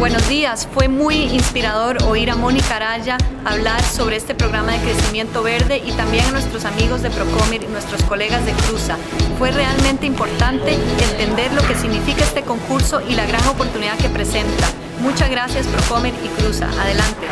Buenos días, fue muy inspirador oír a Mónica Araya hablar sobre este programa de crecimiento verde y también a nuestros amigos de Procomer y nuestros colegas de Cruza. Fue realmente importante entender lo que significa este concurso y la gran oportunidad que presenta. Muchas gracias Procomer y Cruza. Adelante.